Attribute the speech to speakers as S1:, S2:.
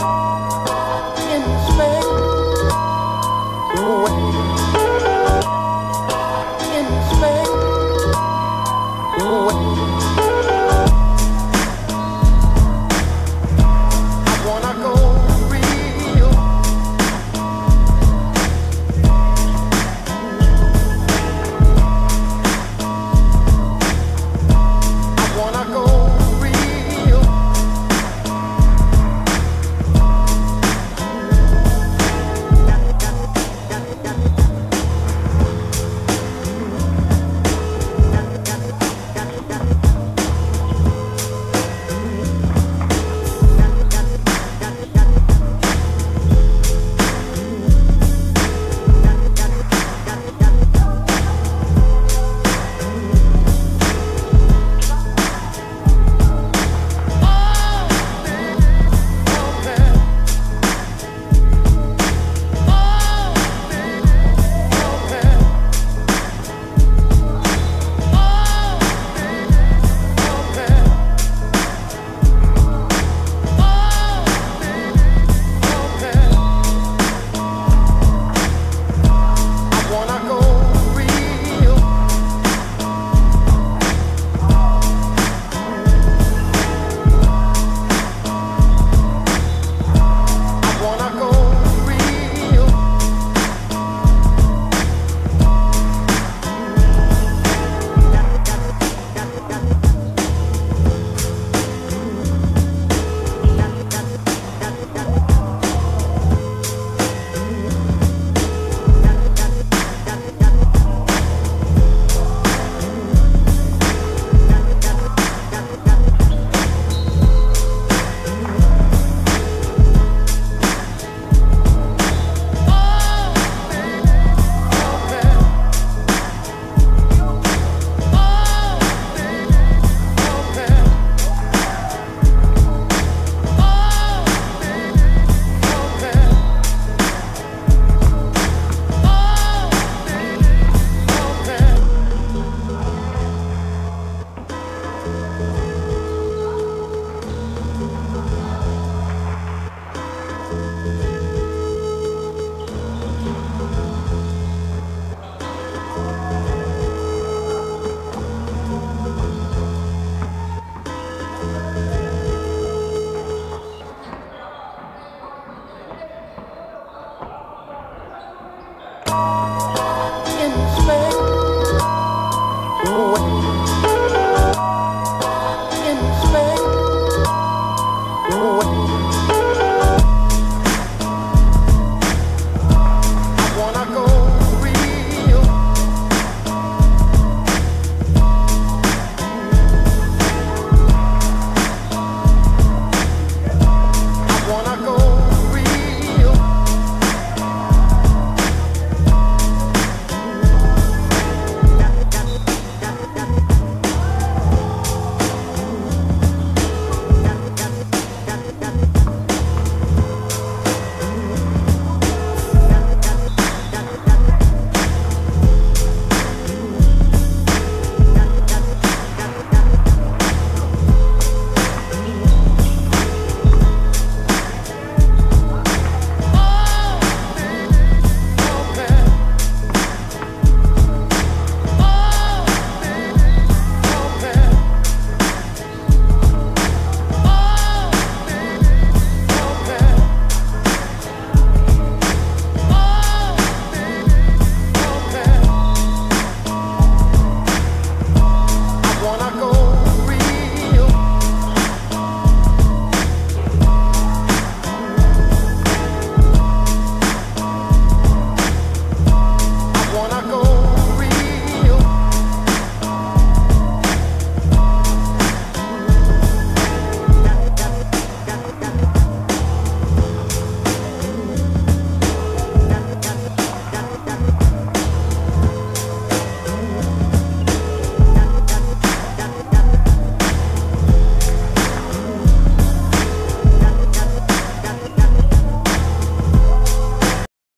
S1: Música